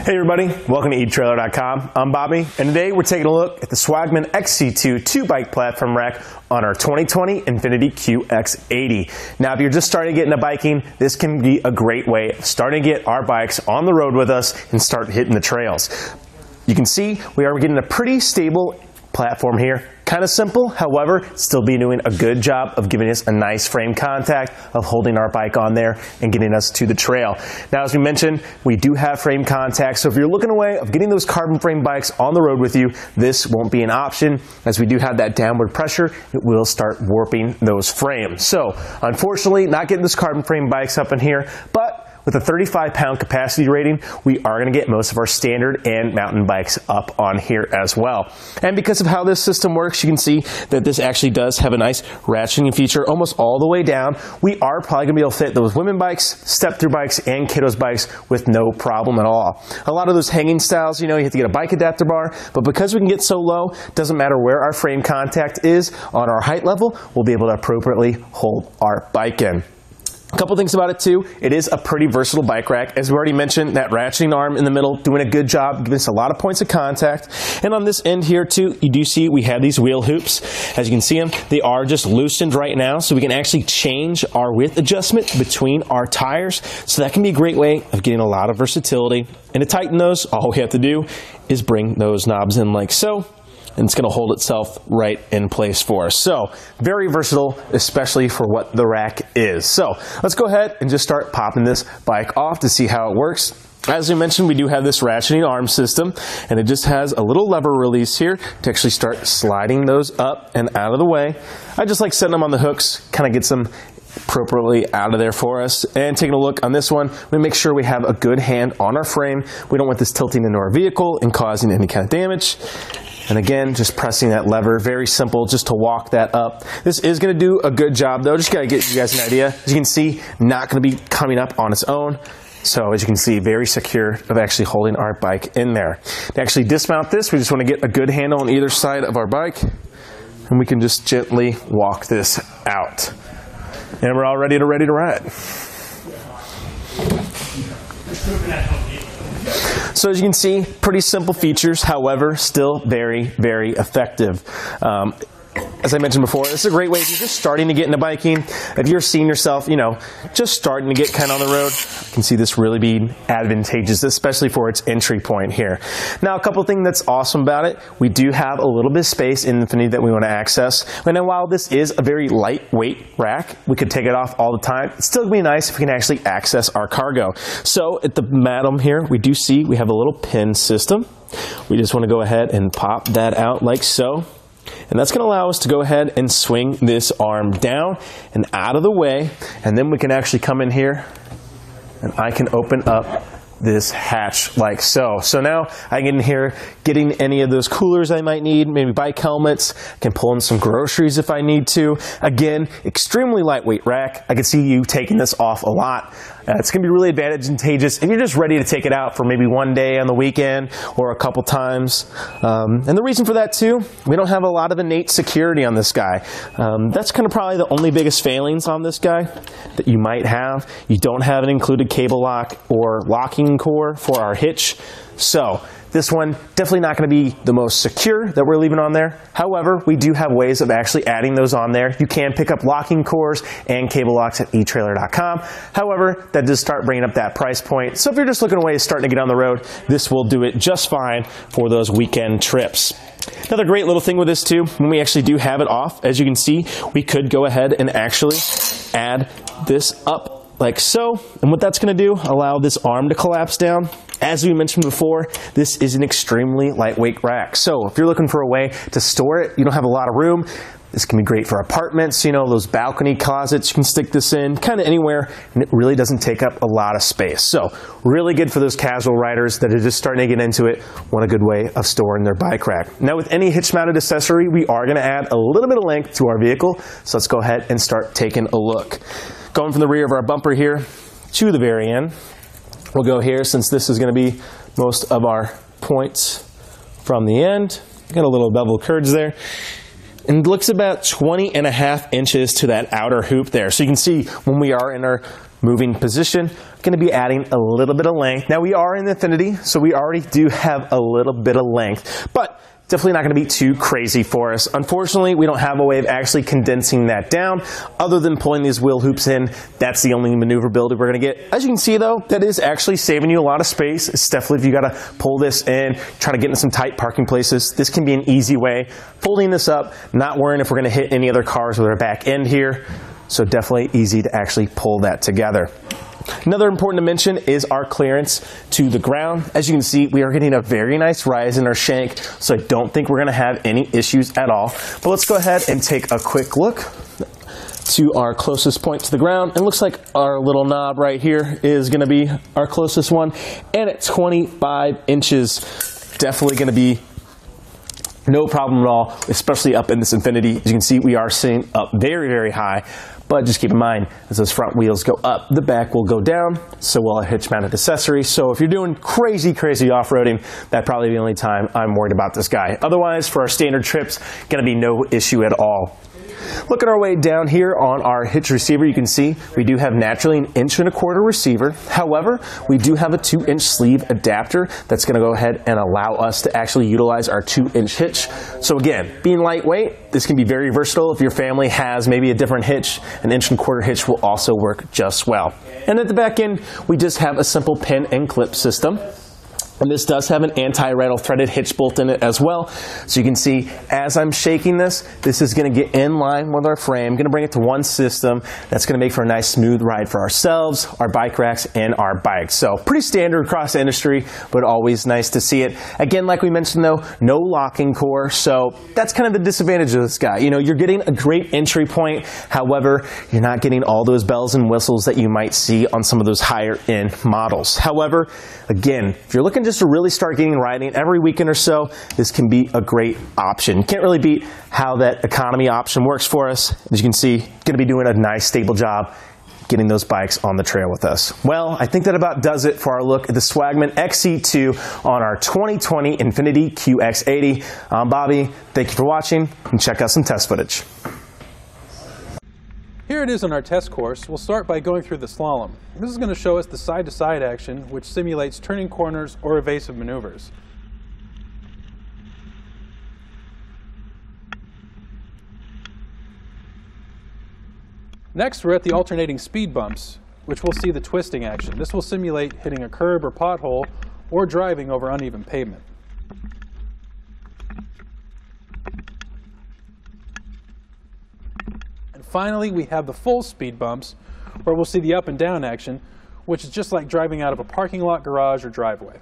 Hey everybody, welcome to eTrailer.com. I'm Bobby, and today we're taking a look at the Swagman XC2 two-bike platform rack on our 2020 Infiniti QX80. Now, if you're just starting to get into biking, this can be a great way of starting to get our bikes on the road with us and start hitting the trails. You can see we are getting a pretty stable platform here. Kind of simple, however, still be doing a good job of giving us a nice frame contact, of holding our bike on there and getting us to the trail. Now, as we mentioned, we do have frame contact, so if you're looking away of getting those carbon frame bikes on the road with you, this won't be an option. As we do have that downward pressure, it will start warping those frames. So, unfortunately, not getting those carbon frame bikes up in here, but with a 35 pound capacity rating, we are going to get most of our standard and mountain bikes up on here as well. And because of how this system works, you can see that this actually does have a nice ratcheting feature almost all the way down. We are probably going to be able to fit those women bikes, step through bikes, and kiddos bikes with no problem at all. A lot of those hanging styles, you know, you have to get a bike adapter bar, but because we can get so low, doesn't matter where our frame contact is on our height level, we'll be able to appropriately hold our bike in. A couple things about it too. It is a pretty versatile bike rack. As we already mentioned, that ratcheting arm in the middle doing a good job, giving us a lot of points of contact. And on this end here too, you do see we have these wheel hoops. As you can see them, they are just loosened right now, so we can actually change our width adjustment between our tires. So that can be a great way of getting a lot of versatility. And to tighten those, all we have to do is bring those knobs in like so and it's going to hold itself right in place for us. So very versatile, especially for what the rack is. So let's go ahead and just start popping this bike off to see how it works. As we mentioned, we do have this ratcheting arm system, and it just has a little lever release here to actually start sliding those up and out of the way. I just like setting them on the hooks, kind of gets them appropriately out of there for us. And taking a look on this one, we make sure we have a good hand on our frame. We don't want this tilting into our vehicle and causing any kind of damage. And again, just pressing that lever, very simple, just to walk that up. This is gonna do a good job though, just gotta get you guys an idea. As you can see, not gonna be coming up on its own. So as you can see, very secure of actually holding our bike in there. To actually dismount this, we just wanna get a good handle on either side of our bike and we can just gently walk this out. And we're all ready to ready to ride. So as you can see, pretty simple features, however, still very, very effective. Um, as I mentioned before, this is a great way if you're just starting to get into biking, if you're seeing yourself, you know, just starting to get kind of on the road, you can see this really being advantageous, especially for its entry point here. Now, a couple things that's awesome about it, we do have a little bit of space in Infiniti that we want to access. And then while this is a very lightweight rack, we could take it off all the time. It's still going to be nice if we can actually access our cargo. So at the bottom here, we do see we have a little pin system. We just want to go ahead and pop that out like so. And that's going to allow us to go ahead and swing this arm down and out of the way. And then we can actually come in here and I can open up this hatch like so. So now I get in here getting any of those coolers I might need, maybe bike helmets, can pull in some groceries if I need to. Again, extremely lightweight rack. I can see you taking this off a lot. Uh, it's going to be really advantageous if you're just ready to take it out for maybe one day on the weekend or a couple times. Um, and the reason for that too, we don't have a lot of innate security on this guy. Um, that's kind of probably the only biggest failings on this guy that you might have. You don't have an included cable lock or locking core for our hitch. So this one, definitely not going to be the most secure that we're leaving on there. However, we do have ways of actually adding those on there. You can pick up locking cores and cable locks at eTrailer.com. However, that does start bringing up that price point. So if you're just looking away starting to get on the road, this will do it just fine for those weekend trips. Another great little thing with this too, when we actually do have it off, as you can see, we could go ahead and actually add this up like so. And what that's going to do, allow this arm to collapse down. As we mentioned before, this is an extremely lightweight rack. So if you're looking for a way to store it, you don't have a lot of room, this can be great for apartments, you know, those balcony closets. You can stick this in kind of anywhere, and it really doesn't take up a lot of space. So, really good for those casual riders that are just starting to get into it. Want a good way of storing their bike rack. Now, with any hitch mounted accessory, we are going to add a little bit of length to our vehicle. So, let's go ahead and start taking a look. Going from the rear of our bumper here to the very end, we'll go here since this is going to be most of our points from the end. Got a little bevel curves there and looks about 20 and a half inches to that outer hoop there. So you can see when we are in our moving position. Going to be adding a little bit of length. Now we are in Infiniti, so we already do have a little bit of length, but definitely not going to be too crazy for us. Unfortunately, we don't have a way of actually condensing that down other than pulling these wheel hoops in. That's the only maneuverability we're going to get. As you can see though, that is actually saving you a lot of space. It's definitely if you got to pull this in, trying to get in some tight parking places. This can be an easy way. Folding this up, not worrying if we're going to hit any other cars with our back end here. So definitely easy to actually pull that together. Another important to mention is our clearance to the ground. As you can see, we are getting a very nice rise in our shank, so I don't think we're going to have any issues at all. But let's go ahead and take a quick look to our closest point to the ground. It looks like our little knob right here is going to be our closest one. And at 25 inches, definitely going to be no problem at all, especially up in this Infiniti. As you can see, we are sitting up very, very high. But just keep in mind, as those front wheels go up, the back will go down, so will a hitch mounted accessory. So if you're doing crazy, crazy off-roading, that probably the only time I'm worried about this guy. Otherwise, for our standard trips, gonna be no issue at all. Looking our way down here on our hitch receiver, you can see we do have naturally an inch and a quarter receiver. However, we do have a two inch sleeve adapter that's going to go ahead and allow us to actually utilize our two inch hitch. So again, being lightweight, this can be very versatile. If your family has maybe a different hitch, an inch and a quarter hitch will also work just well. And at the back end, we just have a simple pin and clip system. And this does have an anti-rattle threaded hitch bolt in it as well. So you can see as I'm shaking this, this is going to get in line with our frame. going to bring it to one system. That's going to make for a nice smooth ride for ourselves, our bike racks, and our bikes. So pretty standard across the industry, but always nice to see it. Again, like we mentioned though, no locking core. So that's kind of the disadvantage of this guy. You know, you're getting a great entry point. However, you're not getting all those bells and whistles that you might see on some of those higher end models. However, again, if you're looking just to really start getting riding every weekend or so, this can be a great option. Can't really beat how that economy option works for us. As you can see, going to be doing a nice stable job getting those bikes on the trail with us. Well, I think that about does it for our look at the Swagman XC2 on our 2020 Infiniti QX80. I'm um, Bobby. Thank you for watching and check out some test footage. Here it is on our test course. We'll start by going through the slalom. This is going to show us the side-to-side -side action, which simulates turning corners or evasive maneuvers. Next, we're at the alternating speed bumps, which will see the twisting action. This will simulate hitting a curb or pothole or driving over uneven pavement. Finally, we have the full speed bumps, where we'll see the up and down action, which is just like driving out of a parking lot, garage, or driveway.